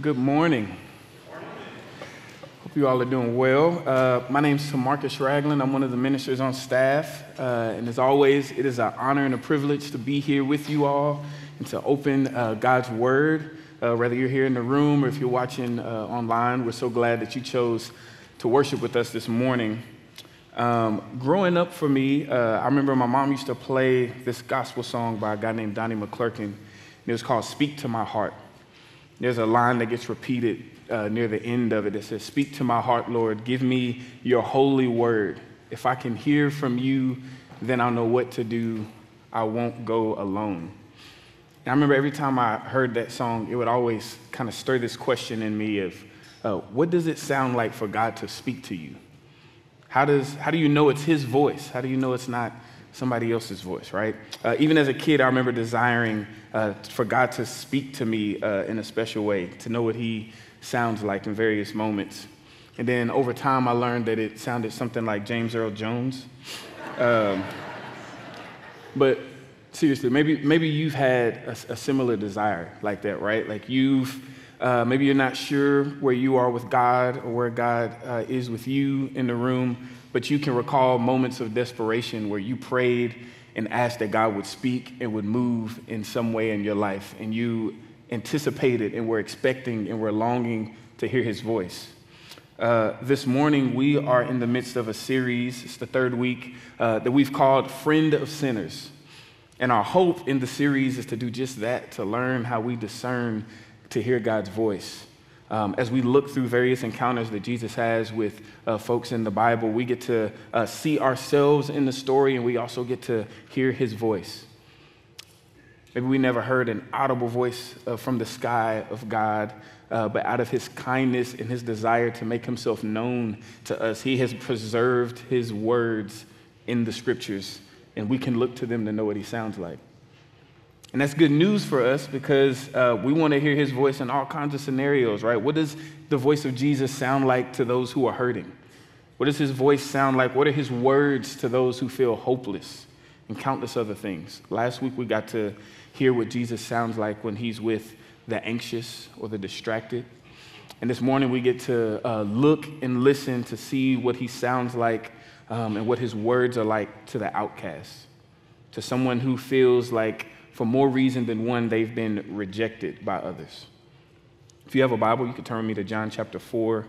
Good morning. Hope you all are doing well. Uh, my name is Tymarcus Ragland. I'm one of the ministers on staff. Uh, and as always, it is an honor and a privilege to be here with you all and to open uh, God's Word. Uh, whether you're here in the room or if you're watching uh, online, we're so glad that you chose to worship with us this morning. Um, growing up for me, uh, I remember my mom used to play this gospel song by a guy named Donnie McClurkin. And It was called Speak to My Heart. There's a line that gets repeated uh, near the end of it that says, Speak to my heart, Lord. Give me your holy word. If I can hear from you, then I'll know what to do. I won't go alone. And I remember every time I heard that song, it would always kind of stir this question in me of, uh, what does it sound like for God to speak to you? How, does, how do you know it's His voice? How do you know it's not somebody else's voice, right? Uh, even as a kid, I remember desiring uh, for God to speak to me uh, in a special way, to know what He sounds like in various moments. And then over time, I learned that it sounded something like James Earl Jones. Um, but seriously, maybe, maybe you've had a, a, similar desire like that, right? Like you've, uh, maybe you're not sure where you are with God or where God uh, is with you in the room, but you can recall moments of desperation where you prayed and asked that God would speak and would move in some way in your life, and you anticipated and were expecting and were longing to hear his voice. Uh, this morning, we are in the midst of a series, it's the third week, uh, that we've called Friend of Sinners. And our hope in the series is to do just that, to learn how we discern to hear God's voice. Um, as we look through various encounters that Jesus has with uh, folks in the Bible, we get to uh, see ourselves in the story and we also get to hear his voice. Maybe we never heard an audible voice uh, from the sky of God, uh, but out of his kindness and his desire to make himself known to us, he has preserved his words in the scriptures, and we can look to them to know what he sounds like. And that's good news for us because uh, we want to hear his voice in all kinds of scenarios, right? What does the voice of Jesus sound like to those who are hurting? What does his voice sound like? What are his words to those who feel hopeless? And countless other things. Last week we got to hear what Jesus sounds like when he's with the anxious or the distracted. And this morning we get to uh, look and listen to see what he sounds like um, and what his words are like to the outcast, to someone who feels like for more reason than one, they've been rejected by others. If you have a Bible, you can turn me to John chapter 4,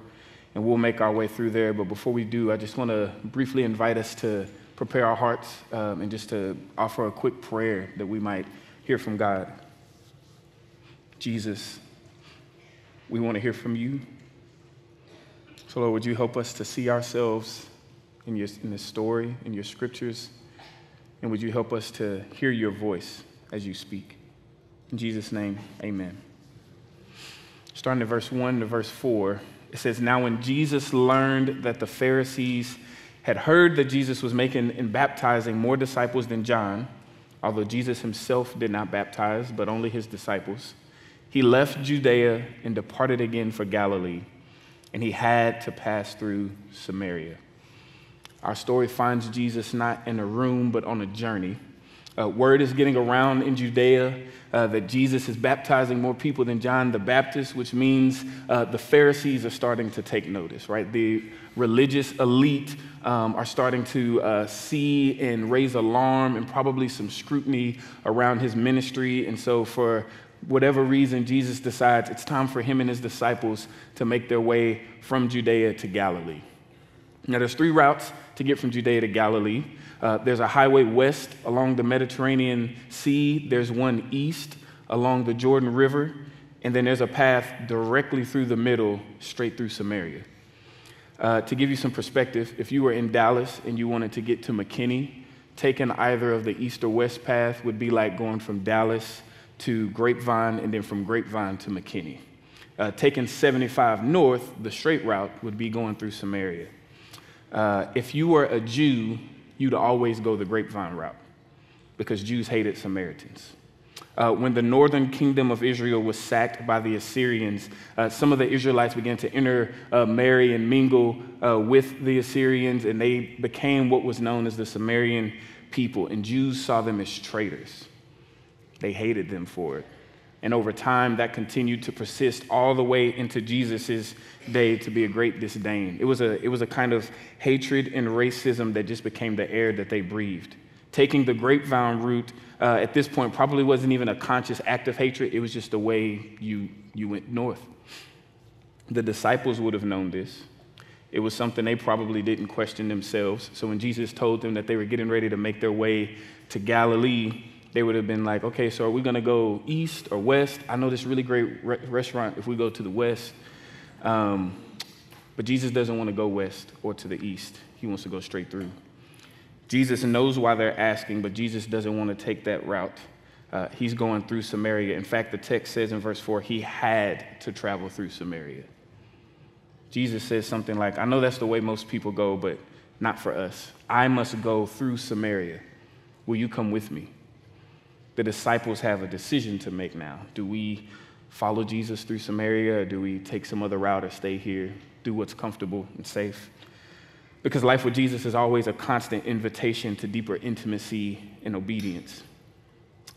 and we'll make our way through there. But before we do, I just want to briefly invite us to prepare our hearts um, and just to offer a quick prayer that we might hear from God. Jesus, we want to hear from you. So, Lord, would you help us to see ourselves in, your, in this story, in your scriptures? And would you help us to hear your voice? As you speak. In Jesus' name, amen. Starting at verse 1 to verse 4, it says, Now when Jesus learned that the Pharisees had heard that Jesus was making and baptizing more disciples than John, although Jesus himself did not baptize, but only his disciples, he left Judea and departed again for Galilee, and he had to pass through Samaria. Our story finds Jesus not in a room, but on a journey. Uh, word is getting around in Judea uh, that Jesus is baptizing more people than John the Baptist, which means uh, the Pharisees are starting to take notice, right? The religious elite um, are starting to uh, see and raise alarm and probably some scrutiny around his ministry. And so, for whatever reason, Jesus decides it's time for him and his disciples to make their way from Judea to Galilee. Now, there's three routes to get from Judea to Galilee. Uh, there's a highway west along the Mediterranean Sea, there's one east along the Jordan River, and then there's a path directly through the middle, straight through Samaria. Uh, to give you some perspective, if you were in Dallas and you wanted to get to McKinney, taking either of the east or west path would be like going from Dallas to Grapevine and then from Grapevine to McKinney. Uh, taking 75 north, the straight route, would be going through Samaria. Uh, if you were a Jew you'd always go the grapevine route because Jews hated Samaritans. Uh, when the northern kingdom of Israel was sacked by the Assyrians, uh, some of the Israelites began to intermarry uh, and mingle uh, with the Assyrians, and they became what was known as the Samarian people. And Jews saw them as traitors. They hated them for it. And over time, that continued to persist all the way into Jesus' day to be a great disdain. It was a, it was a kind of hatred and racism that just became the air that they breathed. Taking the grapevine route uh, at this point probably wasn't even a conscious act of hatred, it was just the way you, you went north. The disciples would have known this. It was something they probably didn't question themselves. So when Jesus told them that they were getting ready to make their way to Galilee, they would have been like, okay, so are we going to go east or west? I know this really great re- restaurant if we go to the west. Um, but Jesus doesn't want to go west or to the east, he wants to go straight through. Jesus knows why they're asking, but Jesus doesn't want to take that route. Uh, he's going through Samaria. In fact, the text says in verse 4 he had to travel through Samaria. Jesus says something like, I know that's the way most people go, but not for us. I must go through Samaria. Will you come with me? The disciples have a decision to make now. Do we follow Jesus through Samaria, or do we take some other route or stay here, do what's comfortable and safe? Because life with Jesus is always a constant invitation to deeper intimacy and obedience.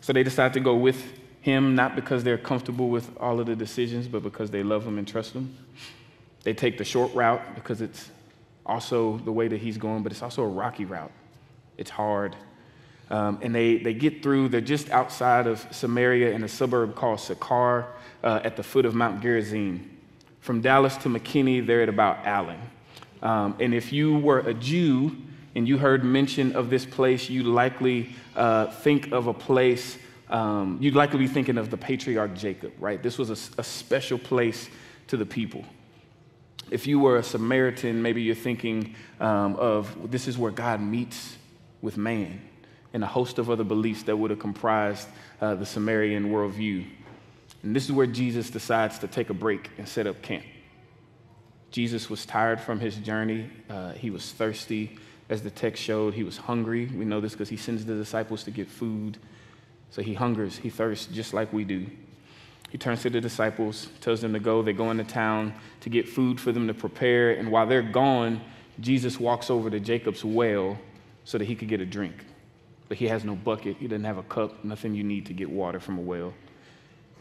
So they decide to go with him, not because they're comfortable with all of the decisions, but because they love him and trust him. They take the short route because it's also the way that he's going, but it's also a rocky route. It's hard. Um, and they, they get through, they're just outside of Samaria in a suburb called Sychar uh, at the foot of Mount Gerizim. From Dallas to McKinney, they're at about Allen. Um, and if you were a Jew and you heard mention of this place, you'd likely uh, think of a place, um, you'd likely be thinking of the patriarch Jacob, right? This was a, a special place to the people. If you were a Samaritan, maybe you're thinking um, of this is where God meets with man and a host of other beliefs that would have comprised uh, the Samaritan worldview. And this is where Jesus decides to take a break and set up camp. Jesus was tired from his journey. Uh, he was thirsty, as the text showed. He was hungry. We know this because he sends the disciples to get food. So he hungers, he thirsts just like we do. He turns to the disciples, tells them to go. They go into town to get food for them to prepare. And while they're gone, Jesus walks over to Jacob's well so that he could get a drink. But he has no bucket, he doesn't have a cup, nothing you need to get water from a well.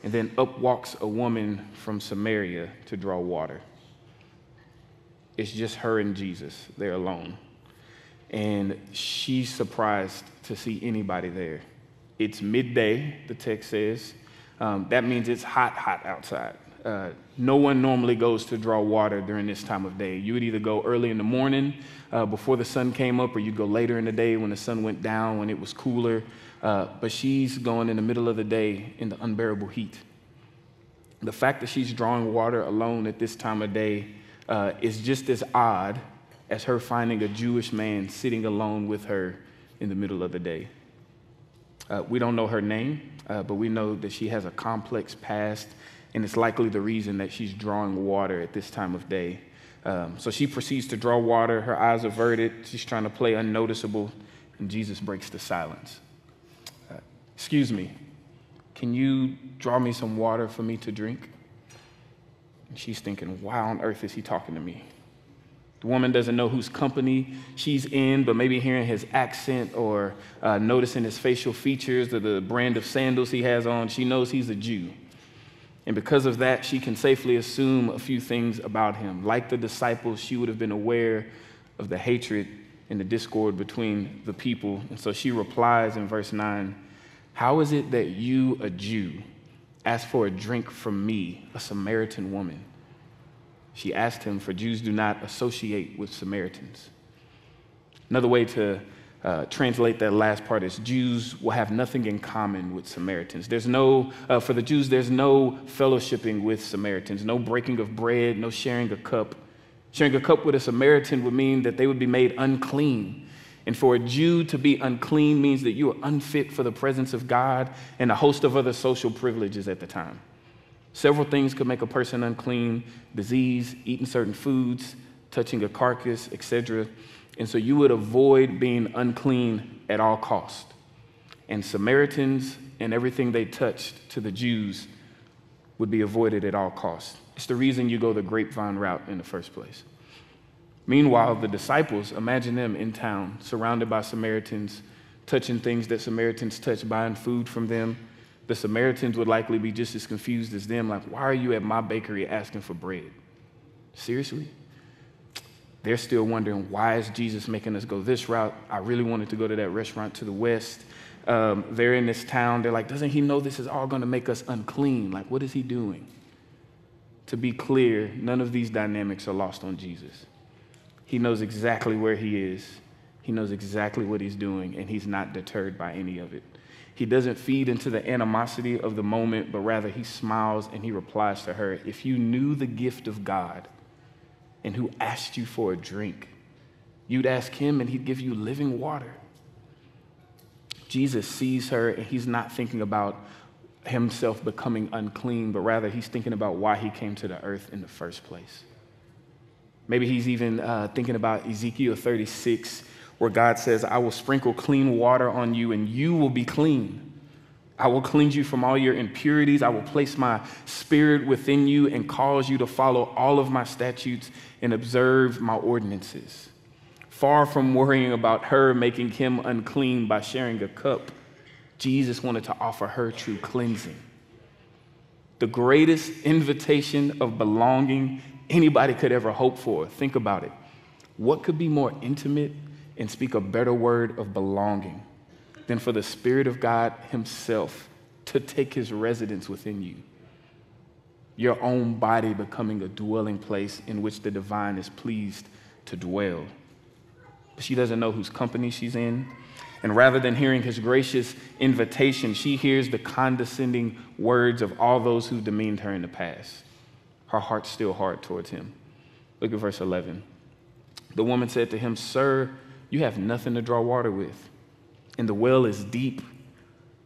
And then up walks a woman from Samaria to draw water. It's just her and Jesus. They're alone. And she's surprised to see anybody there. It's midday, the text says. Um, that means it's hot, hot outside. Uh, no one normally goes to draw water during this time of day. You would either go early in the morning uh, before the sun came up, or you'd go later in the day when the sun went down, when it was cooler. Uh, but she's going in the middle of the day in the unbearable heat. The fact that she's drawing water alone at this time of day uh, is just as odd as her finding a Jewish man sitting alone with her in the middle of the day. Uh, we don't know her name, uh, but we know that she has a complex past, and it's likely the reason that she's drawing water at this time of day. Um, so she proceeds to draw water, her eyes averted, she's trying to play unnoticeable, and Jesus breaks the silence. Uh, excuse me, can you draw me some water for me to drink? And she's thinking, why on earth is he talking to me? The woman doesn't know whose company she's in, but maybe hearing his accent or uh, noticing his facial features or the brand of sandals he has on, she knows he's a Jew. And because of that, she can safely assume a few things about him. Like the disciples, she would have been aware of the hatred and the discord between the people. And so she replies in verse 9 How is it that you, a Jew, ask for a drink from me, a Samaritan woman? She asked him, for Jews do not associate with Samaritans. Another way to uh, translate that last part is Jews will have nothing in common with Samaritans. There's no, uh, for the Jews, there's no fellowshipping with Samaritans, no breaking of bread, no sharing a cup. Sharing a cup with a Samaritan would mean that they would be made unclean and for a Jew to be unclean means that you are unfit for the presence of God and a host of other social privileges at the time. Several things could make a person unclean disease, eating certain foods, touching a carcass, etc. And so you would avoid being unclean at all cost. And Samaritans and everything they touched to the Jews would be avoided at all cost. It's the reason you go the grapevine route in the first place. Meanwhile, the disciples, imagine them in town, surrounded by Samaritans, touching things that Samaritans touch, buying food from them. the Samaritans would likely be just as confused as them like, why are you at my bakery asking for bread? Seriously? They're still wondering, why is Jesus making us go this route? I really wanted to go to that restaurant to the west. Um, they're in this town. They're like, doesn't he know this is all going to make us unclean? Like, what is he doing? To be clear, none of these dynamics are lost on Jesus. He knows exactly where he is, he knows exactly what he's doing, and he's not deterred by any of it. He doesn't feed into the animosity of the moment, but rather he smiles and he replies to her If you knew the gift of God and who asked you for a drink, you'd ask him and he'd give you living water. Jesus sees her and he's not thinking about himself becoming unclean, but rather he's thinking about why he came to the earth in the first place. Maybe he's even uh, thinking about Ezekiel 36, where God says, I will sprinkle clean water on you and you will be clean. I will cleanse you from all your impurities. I will place my spirit within you and cause you to follow all of my statutes and observe my ordinances. Far from worrying about her making him unclean by sharing a cup, Jesus wanted to offer her true cleansing. The greatest invitation of belonging anybody could ever hope for. Think about it. What could be more intimate and speak a better word of belonging than for the Spirit of God Himself to take His residence within you? Your own body becoming a dwelling place in which the divine is pleased to dwell. But she doesn't know whose company she's in. And rather than hearing his gracious invitation, she hears the condescending words of all those who demeaned her in the past. Her heart's still hard towards him. Look at verse 11. The woman said to him, Sir, you have nothing to draw water with, and the well is deep.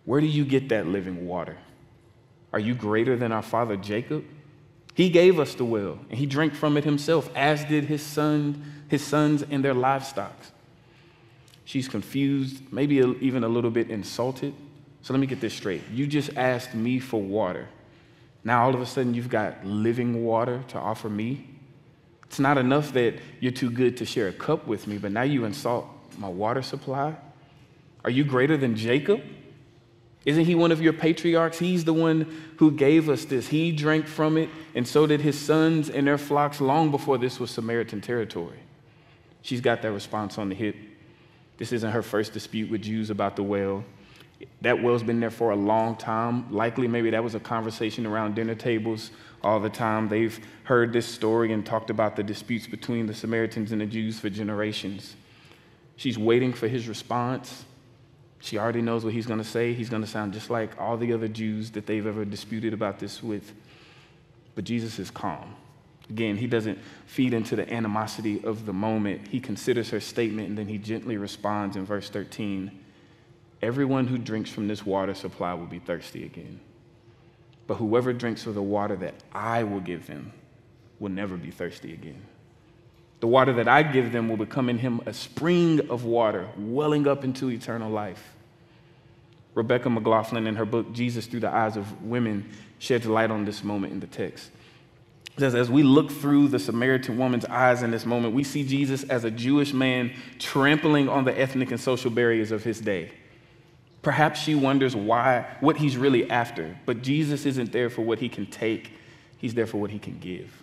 Where do you get that living water? Are you greater than our father Jacob? He gave us the well, and he drank from it himself, as did his son, his sons and their livestock. She's confused, maybe even a little bit insulted. So let me get this straight. You just asked me for water. Now all of a sudden you've got living water to offer me. It's not enough that you're too good to share a cup with me, but now you insult my water supply? Are you greater than Jacob? Isn't he one of your patriarchs? He's the one who gave us this. He drank from it, and so did his sons and their flocks long before this was Samaritan territory. She's got that response on the hip. This isn't her first dispute with Jews about the well. That well's been there for a long time. Likely, maybe that was a conversation around dinner tables all the time. They've heard this story and talked about the disputes between the Samaritans and the Jews for generations. She's waiting for his response. She already knows what he's going to say. He's going to sound just like all the other Jews that they've ever disputed about this with. But Jesus is calm. Again, he doesn't feed into the animosity of the moment. He considers her statement and then he gently responds in verse 13 Everyone who drinks from this water supply will be thirsty again. But whoever drinks of the water that I will give them will never be thirsty again. The water that I give them will become in him a spring of water welling up into eternal life. Rebecca McLaughlin, in her book, Jesus Through the Eyes of Women, sheds light on this moment in the text. Says, as we look through the Samaritan woman's eyes in this moment, we see Jesus as a Jewish man trampling on the ethnic and social barriers of his day. Perhaps she wonders why, what he's really after, but Jesus isn't there for what he can take, he's there for what he can give.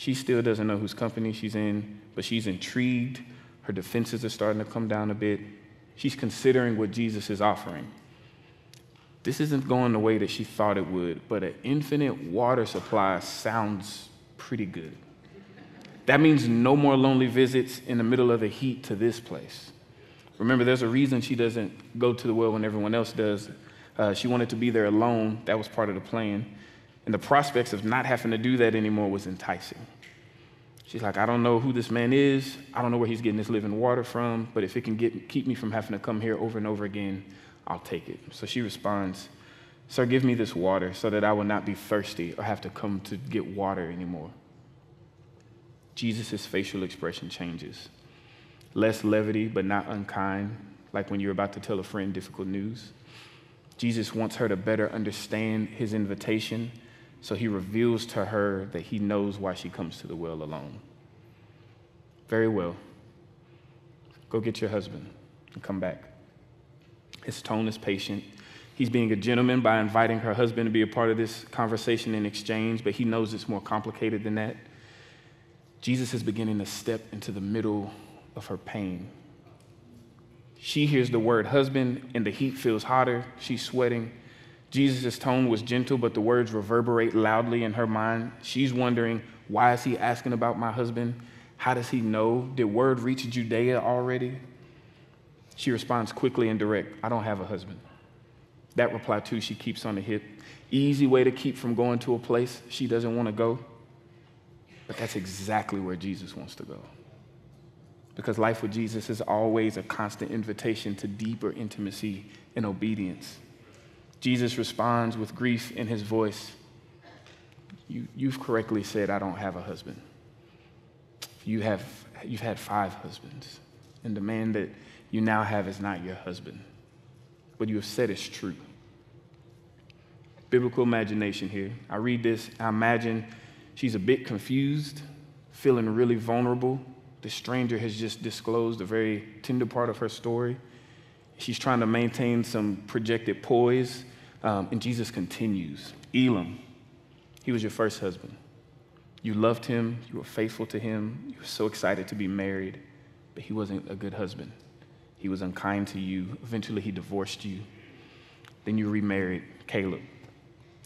She still doesn't know whose company she's in, but she's intrigued. Her defenses are starting to come down a bit. She's considering what Jesus is offering. This isn't going the way that she thought it would, but an infinite water supply sounds pretty good. That means no more lonely visits in the middle of the heat to this place. Remember, there's a reason she doesn't go to the well when everyone else does. Uh, she wanted to be there alone. That was part of the plan. And the prospects of not having to do that anymore was enticing. She's like, I don't know who this man is. I don't know where he's getting this living water from, but if it can get, keep me from having to come here over and over again, I'll take it. So she responds, Sir, give me this water so that I will not be thirsty or have to come to get water anymore. Jesus' facial expression changes less levity, but not unkind, like when you're about to tell a friend difficult news. Jesus wants her to better understand his invitation, so he reveals to her that he knows why she comes to the well alone. Very well. Go get your husband and come back. His tone is patient. He's being a gentleman by inviting her husband to be a part of this conversation in exchange, but he knows it's more complicated than that. Jesus is beginning to step into the middle of her pain. She hears the word husband, and the heat feels hotter. She's sweating. Jesus' tone was gentle, but the words reverberate loudly in her mind. She's wondering, why is he asking about my husband? How does he know? Did word reach Judea already? She responds quickly and direct I don't have a husband. That reply, too, she keeps on the hip. Easy way to keep from going to a place she doesn't want to go. But that's exactly where Jesus wants to go. Because life with Jesus is always a constant invitation to deeper intimacy and obedience. Jesus responds with grief in his voice. You, you've correctly said, I don't have a husband. You have, you've had five husbands, and the man that you now have is not your husband. What you have said is true. Biblical imagination here. I read this, I imagine she's a bit confused, feeling really vulnerable. The stranger has just disclosed a very tender part of her story. She's trying to maintain some projected poise, um, and Jesus continues Elam, he was your first husband. You loved him, you were faithful to him, you were so excited to be married, but he wasn't a good husband. He was unkind to you. Eventually, he divorced you. Then you remarried Caleb.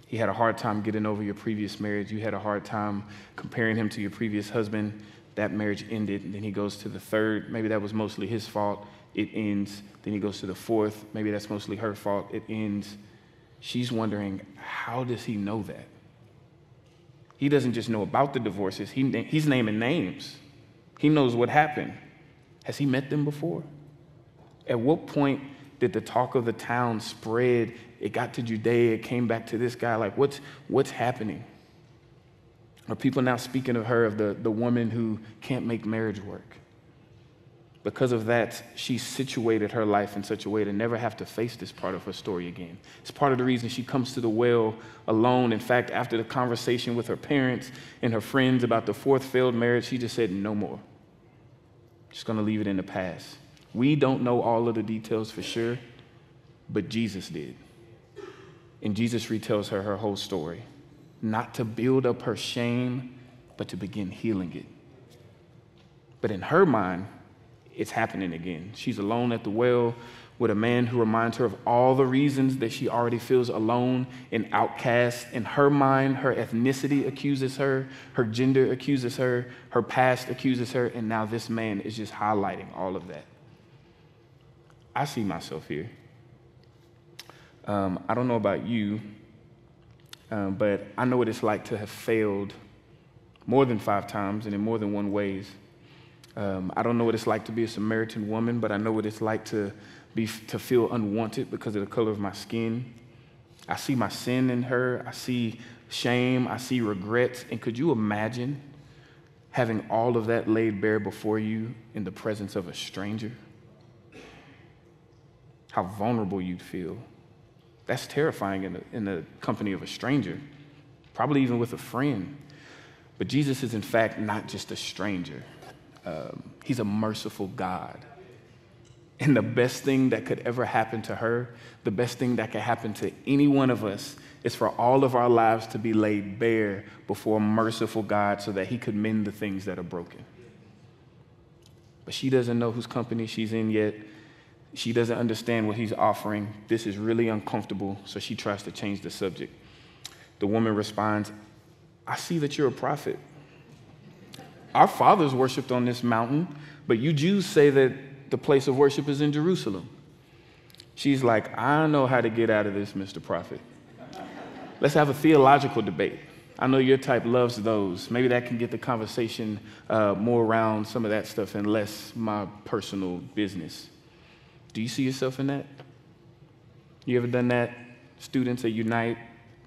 He had a hard time getting over your previous marriage. You had a hard time comparing him to your previous husband. That marriage ended. Then he goes to the third. Maybe that was mostly his fault. It ends. Then he goes to the fourth. Maybe that's mostly her fault. It ends. She's wondering, how does he know that? He doesn't just know about the divorces, he, he's naming names. He knows what happened. Has he met them before? At what point did the talk of the town spread? It got to Judea, it came back to this guy. Like, what's, what's happening? Are people now speaking of her, of the, the woman who can't make marriage work? Because of that, she situated her life in such a way to never have to face this part of her story again. It's part of the reason she comes to the well alone. In fact, after the conversation with her parents and her friends about the fourth failed marriage, she just said, No more. Just gonna leave it in the past. We don't know all of the details for sure, but Jesus did. And Jesus retells her her whole story, not to build up her shame, but to begin healing it. But in her mind, it's happening again. She's alone at the well with a man who reminds her of all the reasons that she already feels alone and outcast. In her mind, her ethnicity accuses her, her gender accuses her, her past accuses her, and now this man is just highlighting all of that. I see myself here. Um, I don't know about you, um, but I know what it's like to have failed more than five times and in more than one ways. Um, I don't know what it's like to be a Samaritan woman, but I know what it's like to, be, to feel unwanted because of the color of my skin. I see my sin in her. I see shame. I see regrets. And could you imagine having all of that laid bare before you in the presence of a stranger? How vulnerable you'd feel. That's terrifying in the, in the company of a stranger, probably even with a friend. But Jesus is, in fact, not just a stranger um, he's a merciful God. And the best thing that could ever happen to her, the best thing that could happen to any one of us, is for all of our lives to be laid bare before a merciful God so that he could mend the things that are broken. But she doesn't know whose company she's in yet. She doesn't understand what he's offering. This is really uncomfortable, so she tries to change the subject. The woman responds, I see that you're a prophet. Our fathers worshiped on this mountain, but you Jews say that the place of worship is in Jerusalem. She's like, I know how to get out of this, Mr. Prophet. Let's have a theological debate. I know your type loves those. Maybe that can get the conversation uh, more around some of that stuff and less my personal business. Do you see yourself in that? You ever done that? Students at Unite,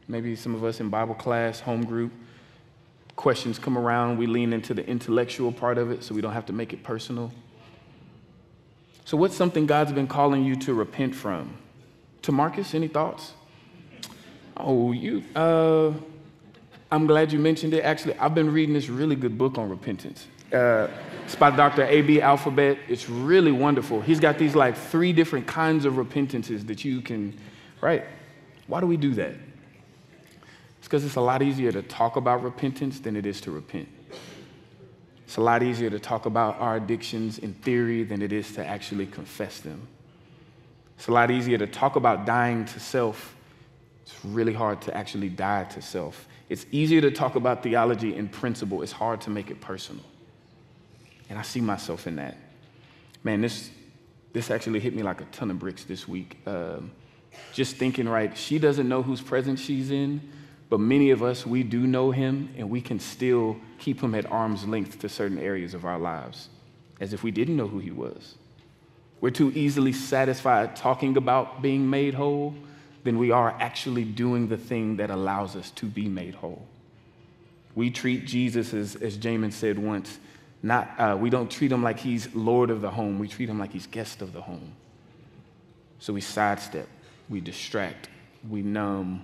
maybe some of us in Bible class, home group, questions come around, we lean into the intellectual part of it so we don't have to make it personal. So, what's something God's been calling you to repent from? Tymarcus, any thoughts? Oh, you, uh, I'm glad you mentioned it. Actually, I've been reading this really good book on repentance. Uh, it's by Dr. A.B. Alphabet. It's really wonderful. He's got these like three different kinds of repentances that you can right? Why do we do that? It's because it's a lot easier to talk about repentance than it is to repent. It's a lot easier to talk about our addictions in theory than it is to actually confess them. It's a lot easier to talk about dying to self. It's really hard to actually die to self. It's easier to talk about theology in principle. It's hard to make it personal. And I see myself in that. Man, this, this actually hit me like a ton of bricks this week. Um, just thinking, right, she doesn't know whose presence she's in, but many of us, we do know him, and we can still keep him at arm's length to certain areas of our lives, as if we didn't know who he was. We're too easily satisfied talking about being made whole than we are actually doing the thing that allows us to be made whole. We treat Jesus, as, as Jamin said once, not, uh, we don't treat him like he's Lord of the home, we treat him like he's guest of the home. So we sidestep, we distract, we numb,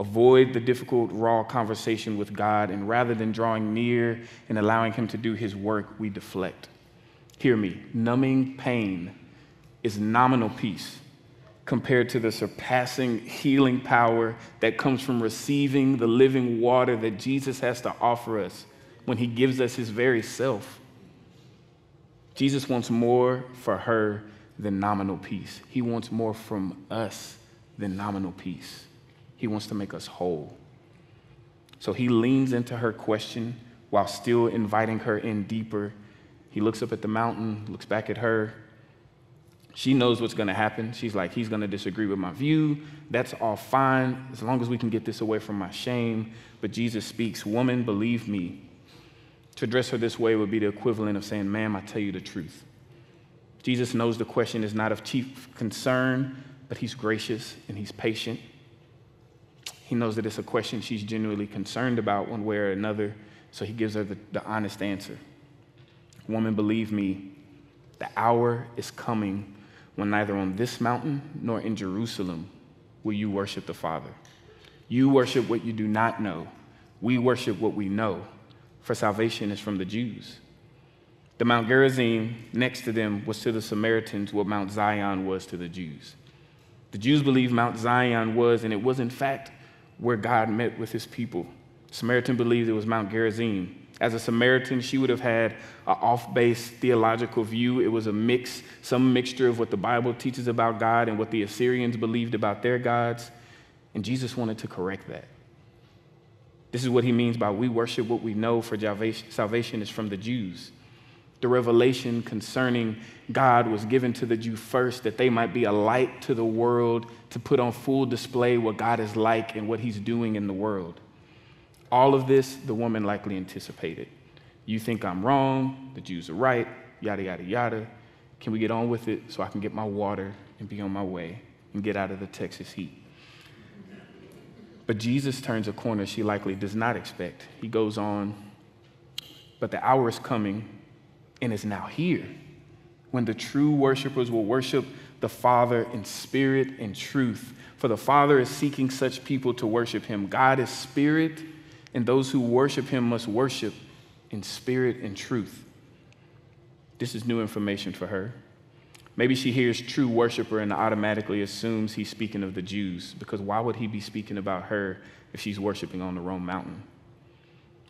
avoid the difficult, raw conversation with God, and rather than drawing near and allowing him to do his work, we deflect. Hear me, numbing pain is nominal peace compared to the surpassing healing power that comes from receiving the living water that Jesus has to offer us when he gives us his very self. Jesus wants more for her than nominal peace. He wants more from us than nominal peace. He wants to make us whole. So he leans into her question while still inviting her in deeper he looks up at the mountain, looks back at her. She knows what's going to happen. She's like, he's going to disagree with my view. That's all fine, as long as we can get this away from my shame. But Jesus speaks, Woman, believe me. To address her this way would be the equivalent of saying, Ma'am, I tell you the truth. Jesus knows the question is not of chief concern, but he's gracious and he's patient. He knows that it's a question she's genuinely concerned about one way or another, so he gives her the, the honest answer. Woman, believe me, the hour is coming when neither on this mountain nor in Jerusalem will you worship the Father. You worship what you do not know. We worship what we know, for salvation is from the Jews. The Mount Gerizim next to them was to the Samaritans what Mount Zion was to the Jews. The Jews believed Mount Zion was, and it was in fact where God met with his people. Samaritan believed it was Mount Gerizim. As a Samaritan, she would have had an off base theological view. It was a mix, some mixture of what the Bible teaches about God and what the Assyrians believed about their gods. And Jesus wanted to correct that. This is what he means by we worship what we know, for salvation is from the Jews. The revelation concerning God was given to the Jew first that they might be a light to the world to put on full display what God is like and what he's doing in the world. All of this, the woman likely anticipated. You think I'm wrong, the Jews are right, yada, yada, yada. Can we get on with it so I can get my water and be on my way and get out of the Texas heat? But Jesus turns a corner she likely does not expect. He goes on, but the hour is coming and is now here when the true worshipers will worship the Father in spirit and truth. For the Father is seeking such people to worship him. God is spirit and those who worship him must worship in spirit and truth. This is new information for her. Maybe she hears true worshiper and automatically assumes he's speaking of the Jews, because why would he be speaking about her if she's worshiping on the Rome mountain?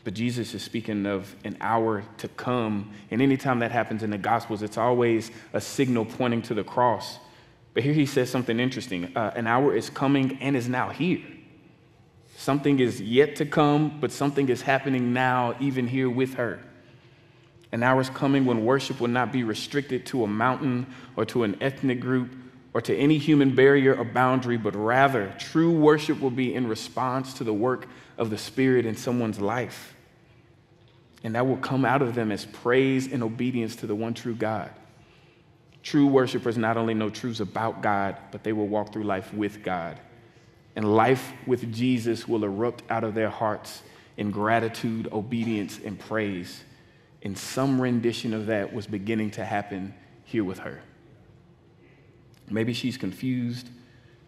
But Jesus is speaking of an hour to come. And anytime that happens in the Gospels, it's always a signal pointing to the cross. But here he says something interesting uh, an hour is coming and is now here. Something is yet to come, but something is happening now, even here with her. An hour is coming when worship will not be restricted to a mountain or to an ethnic group or to any human barrier or boundary, but rather true worship will be in response to the work of the Spirit in someone's life. And that will come out of them as praise and obedience to the one true God. True worshipers not only know truths about God, but they will walk through life with God and life with Jesus will erupt out of their hearts in gratitude, obedience, and praise. And some rendition of that was beginning to happen here with her. Maybe she's confused.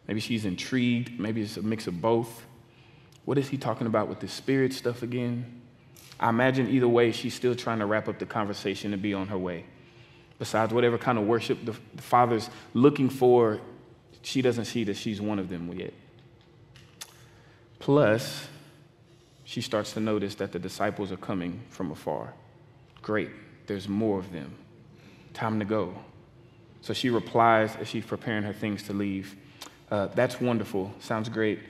Maybe she's intrigued. Maybe it's a mix of both. What is he talking about with the spirit stuff again? I imagine either way, she's still trying to wrap up the conversation and be on her way. Besides, whatever kind of worship the, the Father's looking for She doesn't see that she's one of them yet. Plus, she starts to notice that the disciples are coming from afar. Great, there's more of them. Time to go. So she replies as she's preparing her things to leave. Uh, that's wonderful. Sounds great.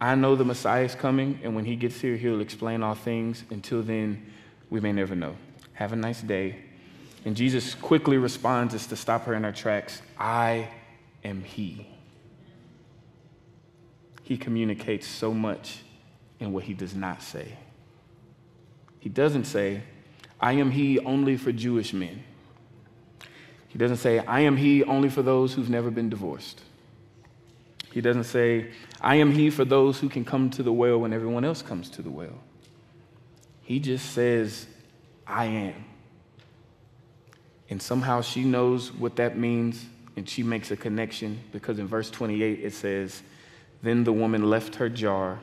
I know the Messiah is coming, and when he gets here, he'll explain all things. Until then, we may never know. Have a nice day. And Jesus quickly responds as to stop her in her tracks I am he. He communicates so much in what he does not say. He doesn't say, I am he only for Jewish men. He doesn't say, I am he only for those who've never been divorced. He doesn't say, I am he for those who can come to the well when everyone else comes to the well. He just says, I am. And somehow she knows what that means and she makes a connection because in verse 28 it says, Then the woman left her jar,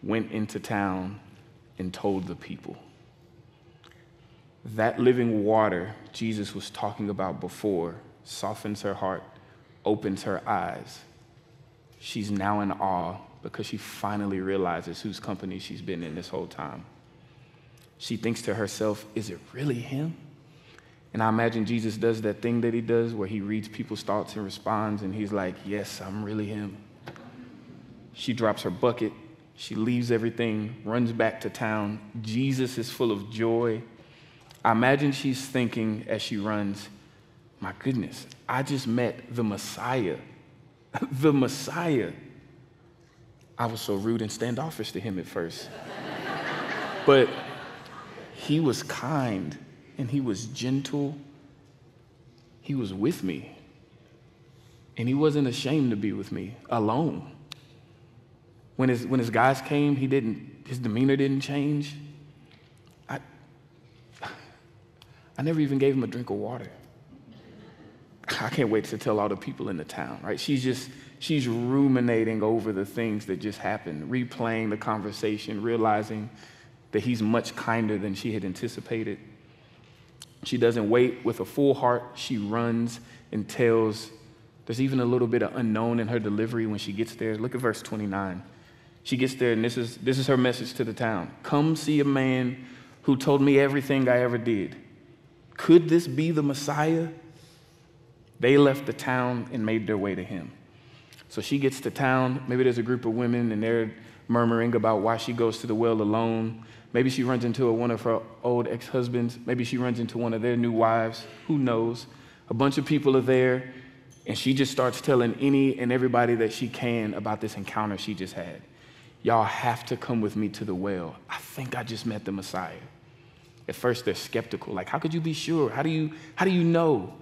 went into town, and told the people. That living water Jesus was talking about before softens her heart, opens her eyes. She's now in awe because she finally realizes whose company she's been in this whole time. She thinks to herself, Is it really him? And I imagine Jesus does that thing that he does where he reads people's thoughts and responds, and he's like, Yes, I'm really him. She drops her bucket. She leaves everything, runs back to town. Jesus is full of joy. I imagine she's thinking as she runs, My goodness, I just met the Messiah. the Messiah. I was so rude and standoffish to him at first. but he was kind and he was gentle. He was with me. And he wasn't ashamed to be with me alone. When his, when his guys came, he didn't, his demeanor didn't change. I, I never even gave him a drink of water. I can't wait to tell all the people in the town, right? She's just, she's ruminating over the things that just happened, replaying the conversation, realizing that he's much kinder than she had anticipated. She doesn't wait with a full heart. She runs and tells. There's even a little bit of unknown in her delivery when she gets there. Look at verse 29. She gets there, and this is, this is her message to the town Come see a man who told me everything I ever did. Could this be the Messiah? They left the town and made their way to him. So she gets to town. Maybe there's a group of women, and they're murmuring about why she goes to the well alone. Maybe she runs into one of her old ex husbands. Maybe she runs into one of their new wives. Who knows? A bunch of people are there, and she just starts telling any and everybody that she can about this encounter she just had. Y'all have to come with me to the well. I think I just met the Messiah. At first, they're skeptical. Like, how could you be sure? How do you, how do you know?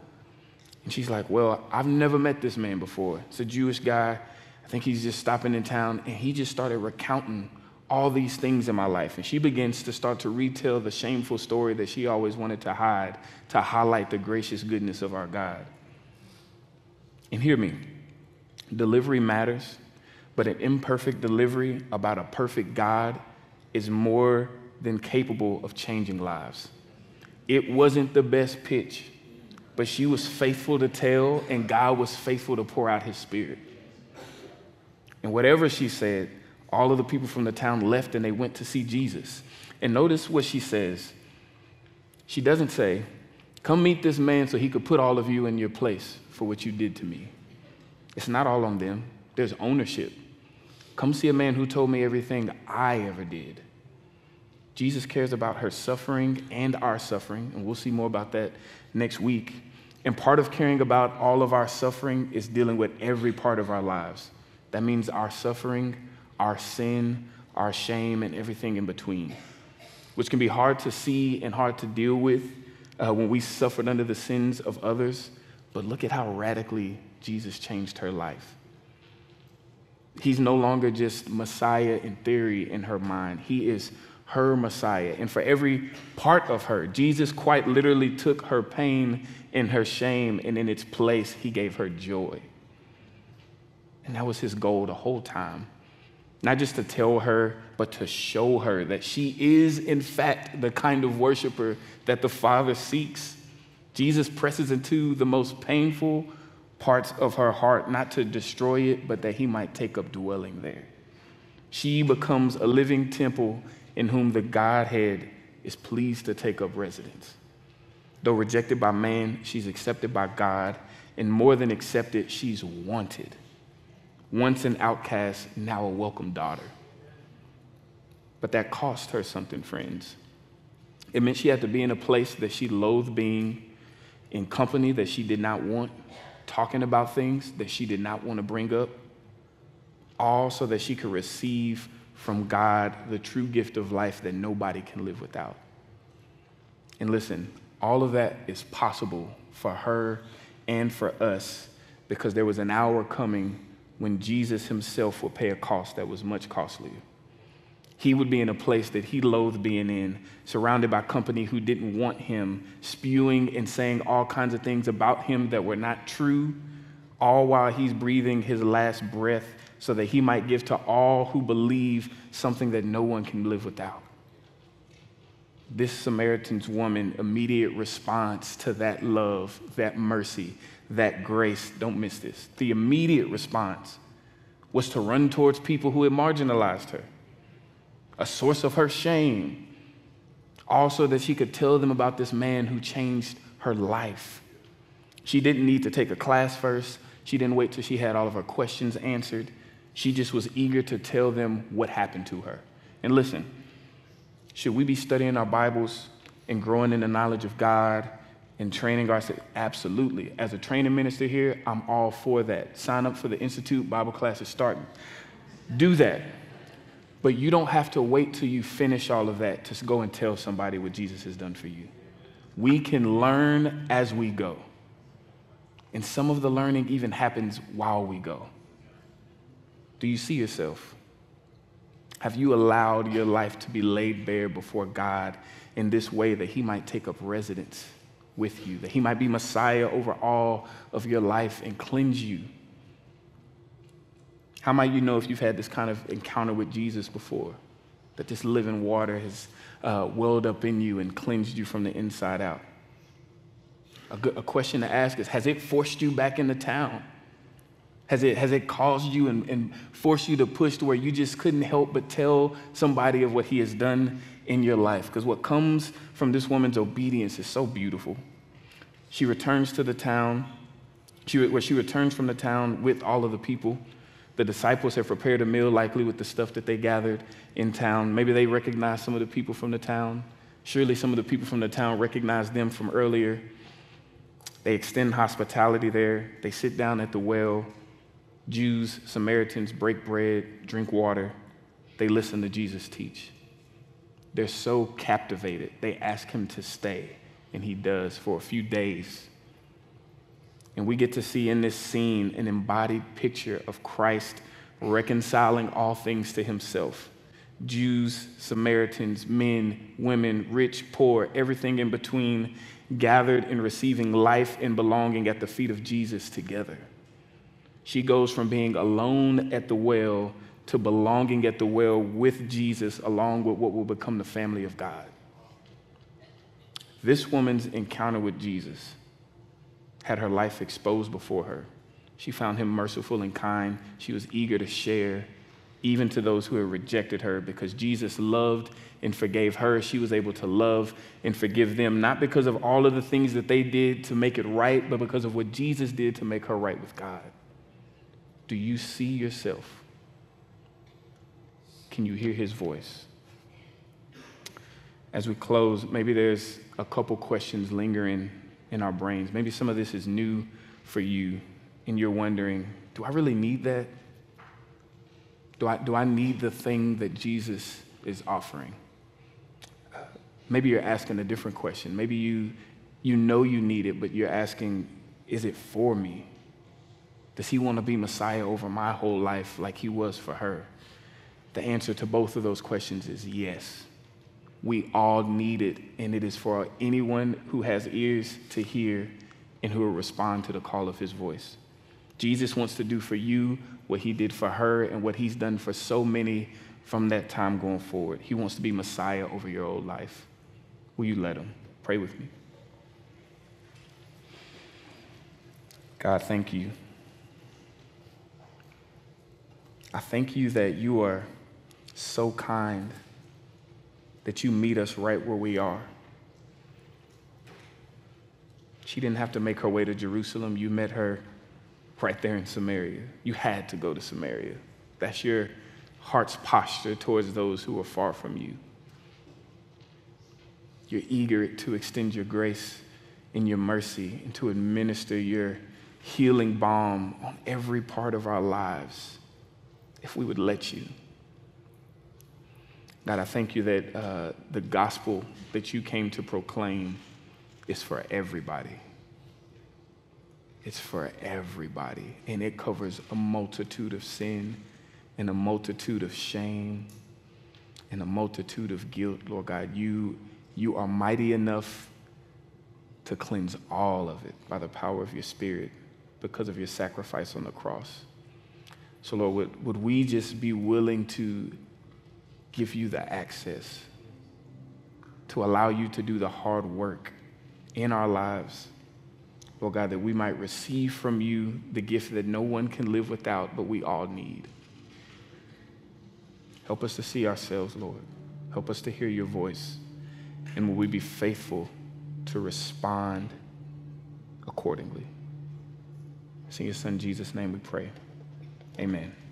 And she's like, Well, I've never met this man before. It's a Jewish guy. I think he's just stopping in town. And he just started recounting all these things in my life. And she begins to start to retell the shameful story that she always wanted to hide to highlight the gracious goodness of our God. And hear me delivery matters, but an imperfect delivery about a perfect God is more than capable of changing lives. It wasn't the best pitch, but she was faithful to tell, and God was faithful to pour out his spirit. And whatever she said, all of the people from the town left and they went to see Jesus. And notice what she says. She doesn't say, Come meet this man so he could put all of you in your place for what you did to me. It's not all on them, there's ownership. Come see a man who told me everything I ever did. Jesus cares about her suffering and our suffering, and we'll see more about that next week. And part of caring about all of our suffering is dealing with every part of our lives. That means our suffering, our sin, our shame, and everything in between, which can be hard to see and hard to deal with uh, when we suffered under the sins of others. But look at how radically Jesus changed her life. He's no longer just Messiah in theory in her mind, He is her Messiah. And for every part of her, Jesus quite literally took her pain and her shame, and in its place, He gave her joy. And that was His goal the whole time not just to tell her, but to show her that she is, in fact, the kind of worshiper that the Father seeks. Jesus presses into the most painful parts of her heart, not to destroy it, but that he might take up dwelling there. She becomes a living temple in whom the Godhead is pleased to take up residence. Though rejected by man, she's accepted by God, and more than accepted, she's wanted. Once an outcast, now a welcome daughter. But that cost her something, friends. It meant she had to be in a place that she loathed being, in company that she did not want, talking about things that she did not want to bring up, all so that she could receive from God the true gift of life that nobody can live without. And listen, all of that is possible for her and for us because there was an hour coming when Jesus himself would pay a cost that was much costlier. He would be in a place that he loathed being in, surrounded by company who didn't want him, spewing and saying all kinds of things about him that were not true, all while he's breathing his last breath so that he might give to all who believe something that no one can live without. This Samaritan's woman immediate response to that love, that mercy, that grace, don't miss this. The immediate response was to run towards people who had marginalized her a source of her shame. Also, that she could tell them about this man who changed her life. She didn't need to take a class first. She didn't wait till she had all of her questions answered. She just was eager to tell them what happened to her. And listen, should we be studying our Bibles and growing in the knowledge of God and training ourselves? Absolutely. As a training minister here, I'm all for that. Sign up for the Institute, Bible class is starting. Do that. But you don't have to wait till you finish all of that to go and tell somebody what Jesus has done for you. We can learn as we go. And some of the learning even happens while we go. Do you see yourself? Have you allowed your life to be laid bare before God in this way that He might take up residence with you, that He might be Messiah over all of your life and cleanse you how might you know if you've had this kind of encounter with Jesus before? That this living water has uh, welled up in you and cleansed you from the inside out? A, good, a question to ask is Has it forced you back into town? Has it, has it caused you and, and forced you to push to where you just couldn't help but tell somebody of what he has done in your life? Because what comes from this woman's obedience is so beautiful. She returns to the town, she, where she returns from the town with all of the people. The disciples have prepared a meal, likely with the stuff that they gathered in town. Maybe they recognize some of the people from the town. Surely some of the people from the town recognize them from earlier. They extend hospitality there. They sit down at the well. Jews, Samaritans break bread, drink water. They listen to Jesus teach. They're so captivated. They ask him to stay, and he does for a few days. And we get to see in this scene an embodied picture of Christ reconciling all things to himself Jews, Samaritans, men, women, rich, poor, everything in between, gathered and receiving life and belonging at the feet of Jesus together. She goes from being alone at the well to belonging at the well with Jesus, along with what will become the family of God. This woman's encounter with Jesus had her life exposed before her. She found him merciful and kind. She was eager to share, even to those who had rejected her, because Jesus loved and forgave her. She was able to love and forgive them, not because of all of the things that they did to make it right, but because of what Jesus did to make her right with God. Do you see yourself? Can you hear his voice? As we close, maybe there's a couple questions lingering in our brains. Maybe some of this is new for you, and you're wondering do I really need that? Do I, do I need the thing that Jesus is offering? maybe you're asking a different question. Maybe you, you know you need it, but you're asking, is it for me? Does he want to be Messiah over my whole life like he was for her? The answer to both of those questions is yes. We all need it, and it is for anyone who has ears to hear and who will respond to the call of his voice. Jesus wants to do for you what he did for her and what he's done for so many from that time going forward. He wants to be Messiah over your old life. Will you let him? Pray with me. God, thank you. I thank you that you are so kind that you meet us right where we are. She didn't have to make her way to Jerusalem. You met her right there in Samaria. You had to go to Samaria. That's your heart's posture towards those who are far from you. You're eager to extend your grace and your mercy and to administer your healing balm on every part of our lives if we would let you. God, I thank you that uh, the gospel that you came to proclaim is for everybody. It's for everybody. And it covers a multitude of sin and a multitude of shame and a multitude of guilt. Lord God, you, you are mighty enough to cleanse all of it by the power of your Spirit because of your sacrifice on the cross. So, Lord, would, would we just be willing to give you the access to allow you to do the hard work in our lives? Lord God, that we might receive from you the gift that no one can live without, but we all need. Help us to see ourselves, Lord. Help us to hear your voice. And will we be faithful to respond accordingly? It's in your son Jesus' name we pray. Amen.